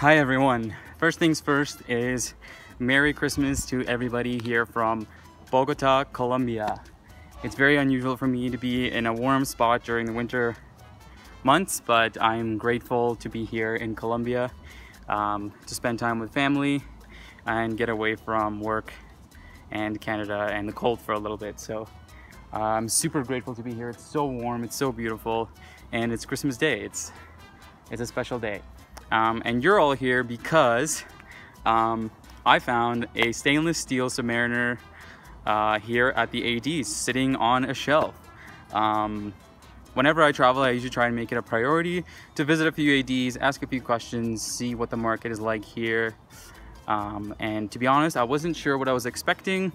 Hi everyone. First things first is Merry Christmas to everybody here from Bogota, Colombia. It's very unusual for me to be in a warm spot during the winter months, but I'm grateful to be here in Colombia um, to spend time with family and get away from work and Canada and the cold for a little bit. So uh, I'm super grateful to be here. It's so warm, it's so beautiful, and it's Christmas Day. It's, it's a special day. Um, and you're all here because um, I found a stainless steel Submariner uh, here at the ADs sitting on a shelf. Um, whenever I travel, I usually try and make it a priority to visit a few ADs, ask a few questions, see what the market is like here. Um, and to be honest, I wasn't sure what I was expecting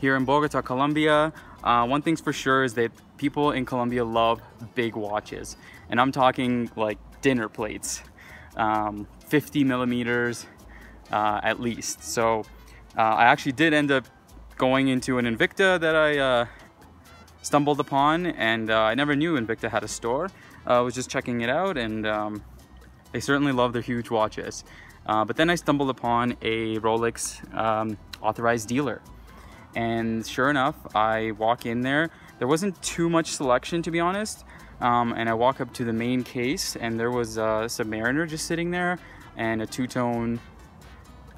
here in Bogota, Colombia. Uh, one thing's for sure is that people in Colombia love big watches. And I'm talking like dinner plates, um, 50 millimeters uh, at least. So uh, I actually did end up going into an Invicta that I uh, stumbled upon and uh, I never knew Invicta had a store. I was just checking it out and um, they certainly love their huge watches. Uh, but then I stumbled upon a Rolex um, authorized dealer. And sure enough, I walk in there. There wasn't too much selection to be honest. Um, and I walk up to the main case and there was a Submariner just sitting there and a two-tone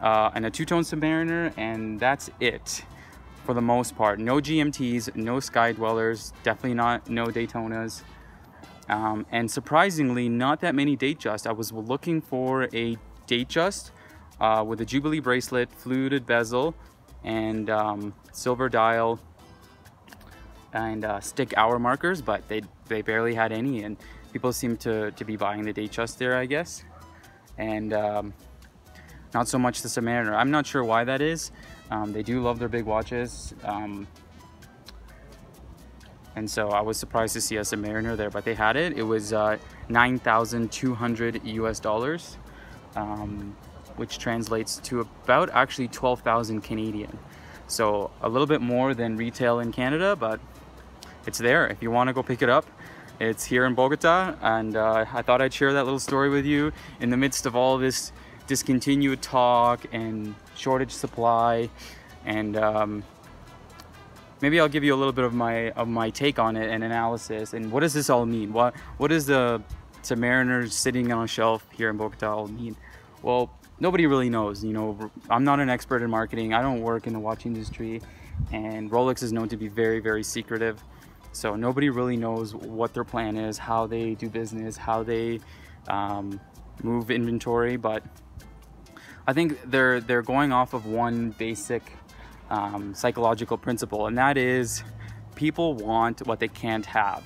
uh, and a two-tone Submariner and that's it for the most part. No GMTs, no Sky Dwellers, definitely not no Daytonas. Um, and surprisingly, not that many Datejust. I was looking for a Datejust uh, with a Jubilee bracelet, fluted bezel, and um, silver dial and uh, stick hour markers, but they, they barely had any. And people seem to, to be buying the Datejust there, I guess. And um, not so much the Submariner. I'm not sure why that is. Um, they do love their big watches. Um, and so I was surprised to see a Submariner there, but they had it. It was uh, 9,200 US dollars, um, which translates to about actually 12,000 Canadian. So a little bit more than retail in Canada, but it's there. If you want to go pick it up, it's here in Bogota. And uh, I thought I'd share that little story with you. In the midst of all this discontinued talk and shortage supply and um, maybe I'll give you a little bit of my of my take on it and analysis. And what does this all mean? What what does the Submariner sitting on a shelf here in Bogota all mean? Well nobody really knows you know. I'm not an expert in marketing. I don't work in the watch industry and Rolex is known to be very very secretive so nobody really knows what their plan is how they do business how they um, move inventory but I think they're they're going off of one basic um, psychological principle, and that is people want what they can't have.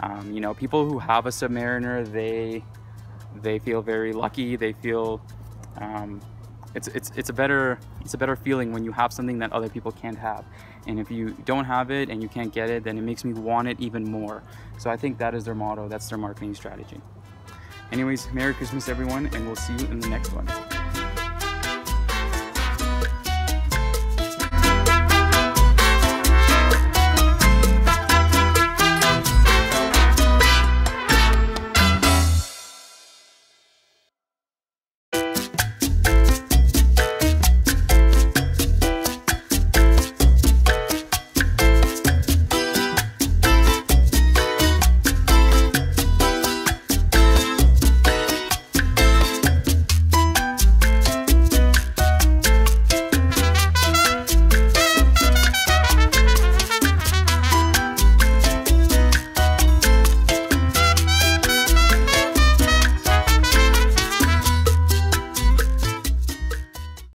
Um, you know, people who have a Submariner, they they feel very lucky. They feel um, it's it's it's a better it's a better feeling when you have something that other people can't have. And if you don't have it and you can't get it, then it makes me want it even more. So I think that is their motto. That's their marketing strategy. Anyways, Merry Christmas, everyone, and we'll see you in the next one.